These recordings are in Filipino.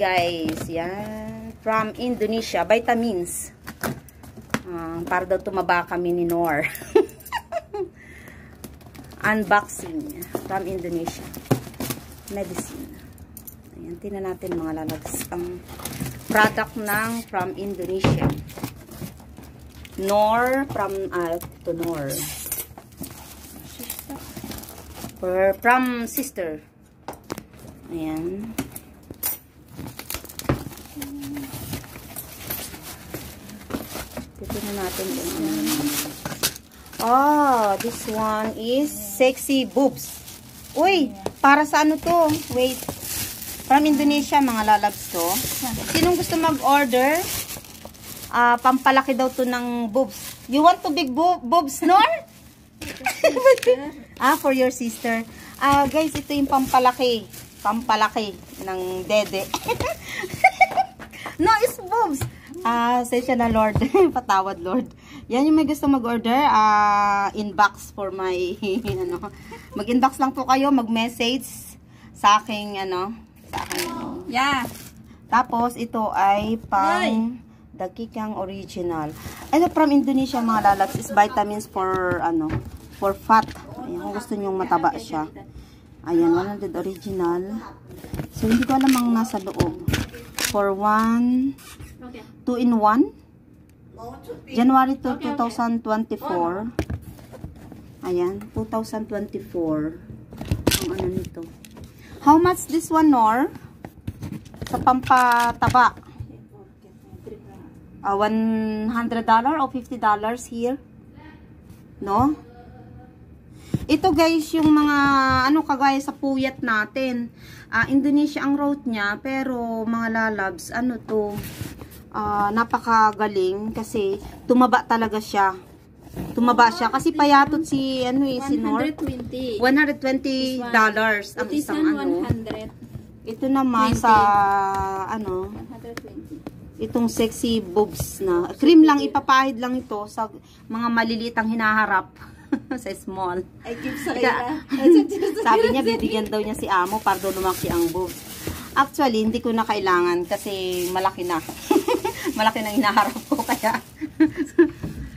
guys. Yan. From Indonesia. Vitamins. Uh, para daw tumaba kami ni Nor. Unboxing. From Indonesia. Medicine. Ayan. Tingnan natin mga lalags. Ang product ng from Indonesia. Nor from, ah, to Nor. For, from sister. Ayan. Titignan natin kung ano. Oh, this one is sexy boobs. Uy, para sa ano to? Wait. From Indonesia, mga lalabs to. Sinong gusto mag-order? Ah, pampalaki daw to ng boobs. You want to big bo boobs, Nor? ah, for your sister. Ah, guys, ito yung pampalaki. Pampalaki ng dede. no, it's boobs. Ah, say siya na Lord. Patawad, Lord. Yan yung may gusto mag-order. Ah, inbox for my, ano. Mag-inbox lang po kayo, mag-message sa aking, ano, sa aking, Yeah. tapos, ito ay pang dakikang original. Ano from Indonesia mga lalabs is vitamins for ano, for fat. Ayan, kung gusto niyo mataba siya. Ayan, 100 original. So, hindi ko alam ang nasa loob. For one, Okay. 2 in 1. January to 2024. Ayan, 2024. Ang ano nito. How much this one, Nor? Sa pampataba. Uh, $100 o $50 here. No? Ito guys, yung mga ano kagaya sa puyat natin. Ah, Indonesia ang route niya, pero mga lalabs, ano to, ah, napakagaling kasi tumaba talaga siya. Tumaba siya kasi payatot si ano eh, si Nor. 120. 120 dollars ang isang ano. 100. Ito naman 20. sa ano, 120. itong sexy boobs na. Cream lang, ipapahid lang ito sa mga maliliit ang hinaharap sa small. I give sa kaya. Sabi niya, bibigyan daw niya si amo para daw lumaki ang boobs. Actually, hindi ko na kailangan kasi malaki na. malaki na hinaharap ko kaya.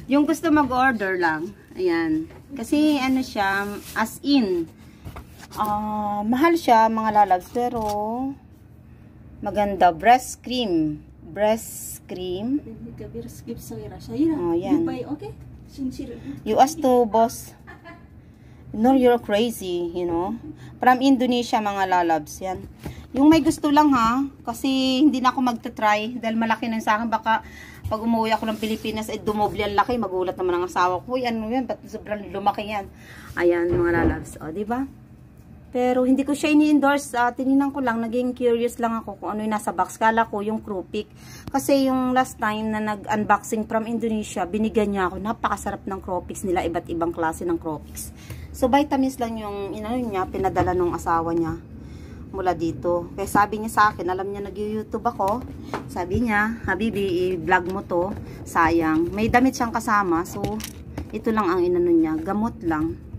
yung gusto mag-order lang. Ayan. Kasi ano siya, as in, ah mahal siya mga lalabs pero maganda. Breast cream. Breast cream. Give sa kaya. Saya. Oh, yan. Okay? You ask to boss. No, you're crazy, you know. From Indonesia, mga lalabs, yan. Yung may gusto lang ha, kasi hindi na ako magta-try dahil malaki na sa akin. Baka pag umuwi ako ng Pilipinas, eh dumoble ang laki. Magulat naman ang asawa ko. Uy, ano yan? Ba't sobrang lumaki yan? Ayan, mga lalabs. O, di ba? Pero hindi ko siya ini-endorse. Uh, tininan ko lang, naging curious lang ako kung ano yung nasa box. Kala ko yung Krupik. Kasi yung last time na nag-unboxing from Indonesia, binigyan niya ako. Napakasarap ng Kropix nila. Iba't ibang klase ng Kropix. So, vitamins lang yung inano niya, pinadala ng asawa niya mula dito. Kaya sabi niya sa akin, alam niya nag-YouTube ako. Sabi niya, Habibi, i-vlog mo to. Sayang. May damit siyang kasama. So, ito lang ang inano niya. Gamot lang.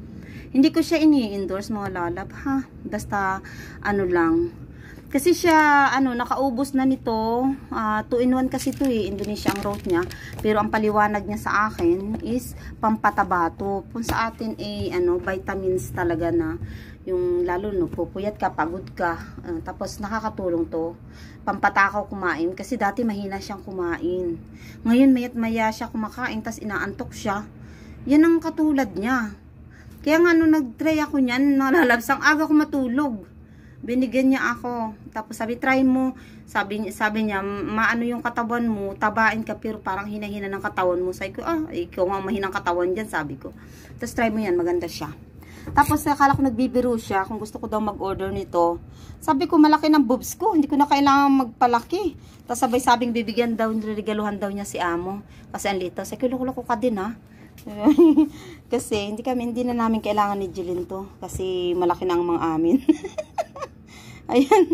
Hindi ko siya ini-endorse mga lalab ha. Basta ano lang. Kasi siya ano nakaubos na nito. 2 uh, in 1 kasi to eh. Indonesia ang route niya. Pero ang paliwanag niya sa akin is pampataba to. Kung sa atin eh ano vitamins talaga na yung lalo no pupuyat ka, pagod ka. Uh, tapos nakakatulong to. Pampatakaw kumain kasi dati mahina siyang kumain. Ngayon mayat maya siya kumakain tas inaantok siya. Yan ang katulad niya. Kaya nga nung nag-try ako niyan, nalalabs ang aga ko matulog. Binigyan niya ako. Tapos sabi, try mo. Sabi, sabi niya, maano yung katawan mo, tabain ka pero parang hinahina ng katawan mo. Sabi ko, ah, ikaw nga mahinang katawan dyan, sabi ko. Tapos try mo yan, maganda siya. Tapos akala ko nagbibiro siya kung gusto ko daw mag-order nito. Sabi ko malaki ng boobs ko, hindi ko na kailangan magpalaki. Tapos sabay sabing bibigyan daw, regaluhan daw niya si amo. Kasi ang lito. Sabi ko, loko-loko ka din ha. kasi hindi kami, hindi na namin kailangan ni Jilin to. Kasi malaki na ang mga amin. Ayan.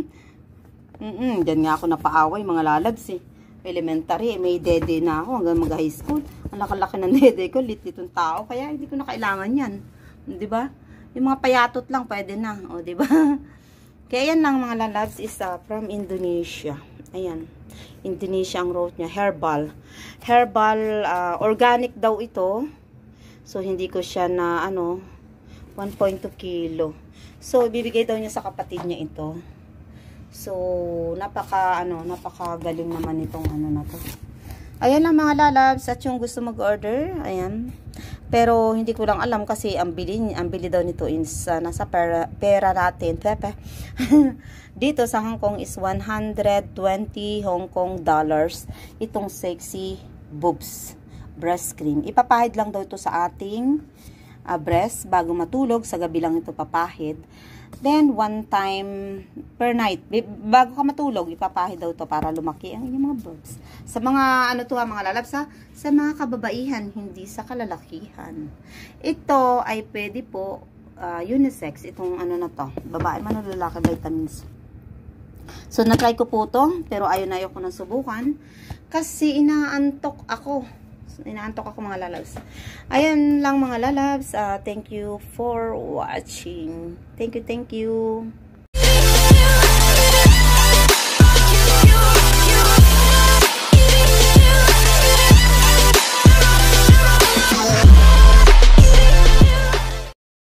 Mm -mm, dyan nga ako napaaway mga lalabs eh. Elementary, eh, may dede na ako hanggang mag high school. Ang laki-laki ng dede ko, lit itong tao. Kaya hindi ko na kailangan yan. Di ba? Yung mga payatot lang, pwede na. O, di ba? Kaya yan lang mga lalabs is uh, from Indonesia. Ayan. Indonesia ang root niya. Herbal. Herbal, uh, organic daw ito. So, hindi ko siya na, ano, 1.2 kilo. So, ibibigay daw niya sa kapatid niya ito. So, napaka, ano, napaka galing naman itong ano na to. Ayan lang mga lalabs. At yung gusto mag-order, ayan. Pero hindi ko lang alam kasi ang bili, ang bili daw nito is uh, nasa pera, pera natin. Pepe. Dito sa Hong Kong is 120 Hong Kong dollars. Itong sexy boobs breast cream. Ipapahid lang daw ito sa ating uh, breast bago matulog. Sa gabi lang ito papahid. Then, one time per night. Bago ka matulog, ipapahid daw to para lumaki ang inyong mga boobs. Sa mga, ano to ha, mga lalabs ha? Sa mga kababaihan, hindi sa kalalakihan. Ito ay pwede po uh, unisex. Itong ano na to. Babae man o lalaki vitamins. So, na-try ko po to. Pero ayun na ayoko na subukan. Kasi inaantok ako inaantok ako mga lalabs. Ayan lang mga lalabs. Uh, thank you for watching. Thank you, thank you.